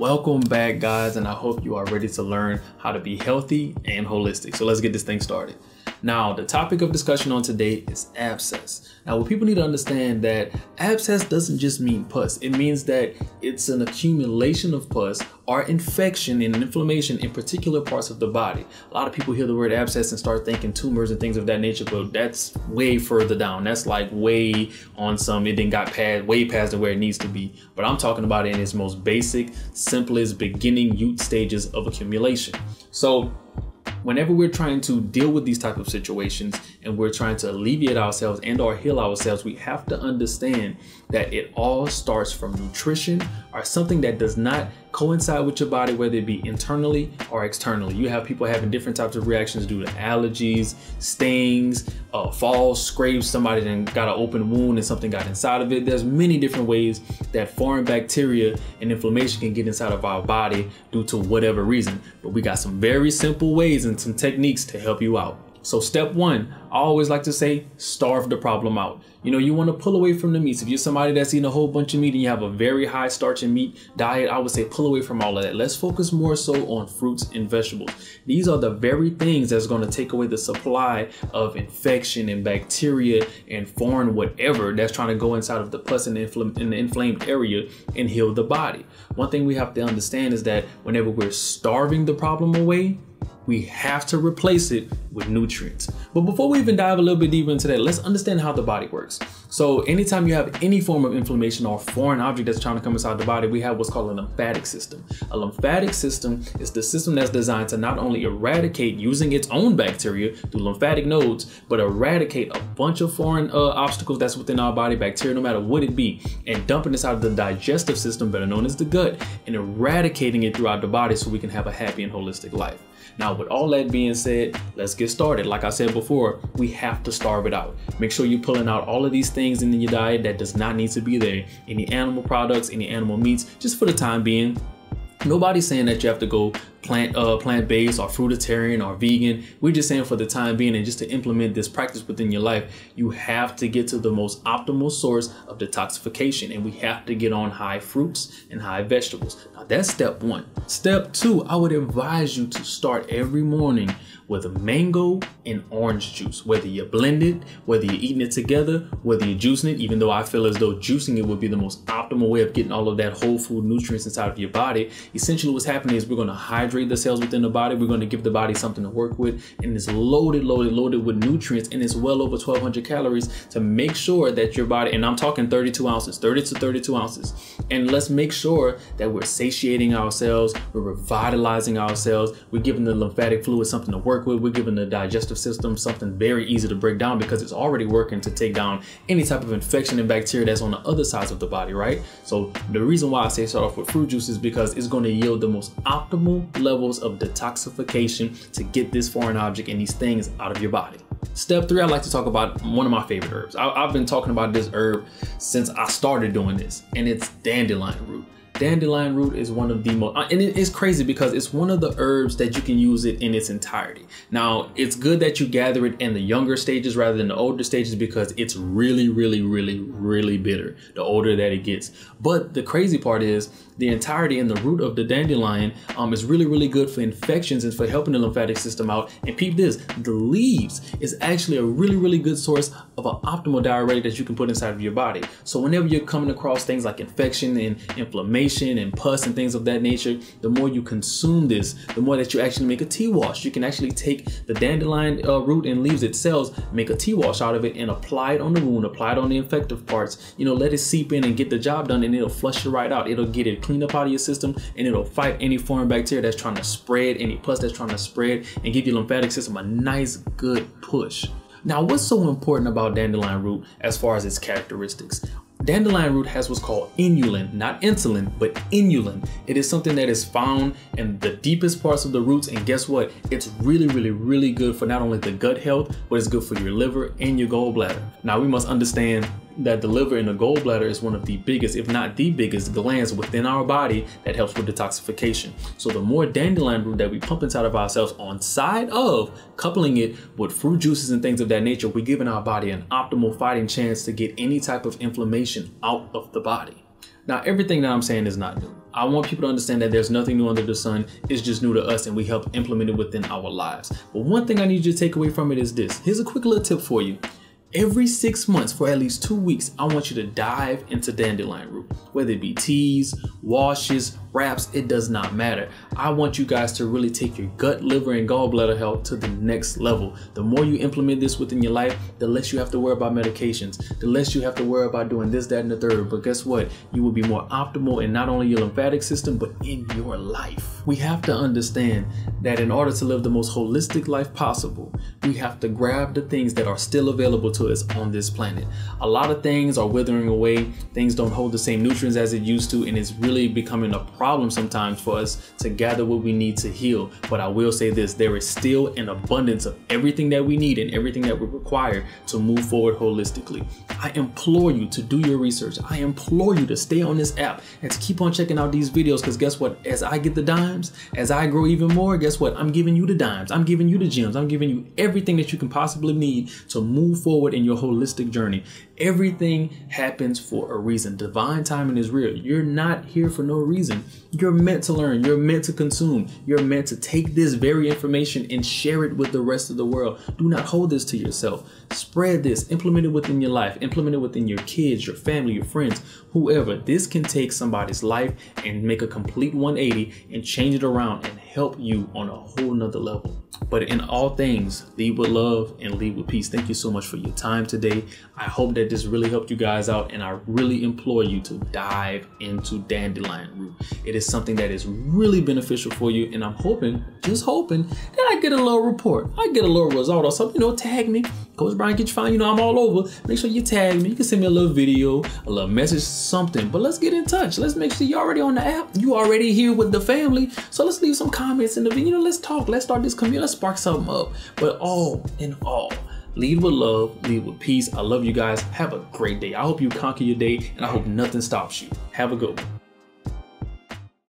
Welcome back, guys, and I hope you are ready to learn how to be healthy and holistic. So let's get this thing started. Now, the topic of discussion on today is abscess. Now, what people need to understand that abscess doesn't just mean pus. It means that it's an accumulation of pus or infection and inflammation in particular parts of the body. A lot of people hear the word abscess and start thinking tumors and things of that nature, but that's way further down. That's like way on some, it didn't got past, way past where it needs to be. But I'm talking about it in its most basic, simplest beginning youth stages of accumulation. So whenever we're trying to deal with these type of situations and we're trying to alleviate ourselves and or heal ourselves we have to understand that it all starts from nutrition or something that does not coincide with your body whether it be internally or externally. You have people having different types of reactions due to allergies stings uh, falls scrapes. Somebody then got an open wound and something got inside of it. There's many different ways that foreign bacteria and inflammation can get inside of our body due to whatever reason. But we got some very simple ways and some techniques to help you out. So step one, I always like to say, starve the problem out. You know, you want to pull away from the meats. If you're somebody that's eating a whole bunch of meat and you have a very high starch and meat diet, I would say pull away from all of that. Let's focus more so on fruits and vegetables. These are the very things that's going to take away the supply of infection and bacteria and foreign whatever that's trying to go inside of the pus and infl in the inflamed area and heal the body. One thing we have to understand is that whenever we're starving the problem away, we have to replace it with nutrients. But before we even dive a little bit deeper into that, let's understand how the body works. So anytime you have any form of inflammation or foreign object that's trying to come inside the body, we have what's called a lymphatic system. A lymphatic system is the system that's designed to not only eradicate using its own bacteria through lymphatic nodes, but eradicate a bunch of foreign uh, obstacles that's within our body, bacteria, no matter what it be, and dumping this out of the digestive system, better known as the gut, and eradicating it throughout the body so we can have a happy and holistic life. Now, with all that being said, let's get started. Like I said before, we have to starve it out. Make sure you're pulling out all of these things in your diet that does not need to be there. Any animal products, any animal meats, just for the time being. Nobody's saying that you have to go plant uh, plant-based or fruitarian or vegan. We're just saying for the time being and just to implement this practice within your life, you have to get to the most optimal source of detoxification and we have to get on high fruits and high vegetables. Now that's step one. Step two, I would advise you to start every morning with a mango and orange juice. Whether you blend it, whether you're eating it together, whether you're juicing it, even though I feel as though juicing it would be the most optimal way of getting all of that whole food nutrients inside of your body. Essentially what's happening is we're gonna hydrate the cells within the body. We're gonna give the body something to work with and it's loaded, loaded, loaded with nutrients and it's well over 1200 calories to make sure that your body, and I'm talking 32 ounces, 30 to 32 ounces. And let's make sure that we're satiating ourselves, we're revitalizing ourselves, we're giving the lymphatic fluid something to work with. We're giving the digestive system something very easy to break down because it's already working to take down any type of infection and bacteria that's on the other sides of the body, right? So the reason why I say start off with fruit juice is because it's going to yield the most optimal levels of detoxification to get this foreign object and these things out of your body. Step three, I'd like to talk about one of my favorite herbs. I, have been talking about this herb since I started doing this, and it's dandelion root dandelion root is one of the most uh, and it is crazy because it's one of the herbs that you can use it in its entirety. Now it's good that you gather it in the younger stages rather than the older stages because it's really really really really bitter the older that it gets. But the crazy part is the entirety and the root of the dandelion um, is really really good for infections and for helping the lymphatic system out. And peep this the leaves is actually a really really good source of an optimal diuretic that you can put inside of your body. So whenever you're coming across things like infection and inflammation and pus and things of that nature, the more you consume this, the more that you actually make a tea wash. You can actually take the dandelion uh, root and leaves itself, make a tea wash out of it and apply it on the wound, apply it on the infective parts, you know, let it seep in and get the job done and it'll flush it right out. It'll get it cleaned up out of your system and it'll fight any foreign bacteria that's trying to spread, any pus that's trying to spread and give your lymphatic system a nice good push. Now, what's so important about dandelion root as far as its characteristics? Dandelion root has what's called inulin, not insulin, but inulin. It is something that is found in the deepest parts of the roots, and guess what? It's really, really, really good for not only the gut health, but it's good for your liver and your gallbladder. Now, we must understand that the liver and the gallbladder is one of the biggest, if not the biggest, glands within our body that helps with detoxification. So the more dandelion root that we pump inside of ourselves on side of coupling it with fruit juices and things of that nature, we're giving our body an optimal fighting chance to get any type of inflammation out of the body. Now, everything that I'm saying is not new. I want people to understand that there's nothing new under the sun. It's just new to us and we help implement it within our lives. But one thing I need you to take away from it is this. Here's a quick little tip for you. Every six months for at least two weeks, I want you to dive into dandelion root, whether it be teas, washes, wraps, it does not matter. I want you guys to really take your gut, liver, and gallbladder health to the next level. The more you implement this within your life, the less you have to worry about medications, the less you have to worry about doing this, that, and the third. But guess what? You will be more optimal in not only your lymphatic system, but in your life. We have to understand that in order to live the most holistic life possible, we have to grab the things that are still available to us on this planet. A lot of things are withering away, things don't hold the same nutrients as it used to, and it's really becoming a problem sometimes for us to gather what we need to heal. But I will say this there is still an abundance of everything that we need and everything that we require to move forward holistically. I implore you to do your research. I implore you to stay on this app and to keep on checking out these videos because guess what? As I get the dimes, as I grow even more, guess what? I'm giving you the dimes, I'm giving you the gems, I'm giving you everything that you can possibly need to move forward in your holistic journey. Everything happens for a reason. Divine timing is real. You're not here for no reason. You're meant to learn. You're meant to consume. You're meant to take this very information and share it with the rest of the world. Do not hold this to yourself. Spread this. Implement it within your life. Implement it within your kids, your family, your friends, whoever. This can take somebody's life and make a complete 180 and change it around and help you on a whole nother level. But in all things, lead with love and lead with peace. Thank you so much for your time today. I hope that this really helped you guys out, and I really implore you to dive into dandelion root. It is something that is really beneficial for you, and I'm hoping, just hoping, that I get a little report. I get a little result or something. You know, tag me. Coach Brine, get you fine. You know, I'm all over. Make sure you tag me. You can send me a little video, a little message, something. But let's get in touch. Let's make sure you're already on the app. You already here with the family. So let's leave some comments in the video. You know, let's talk. Let's start this community. Let's spark something up. But all in all, lead with love, lead with peace. I love you guys. Have a great day. I hope you conquer your day and I hope nothing stops you. Have a good one.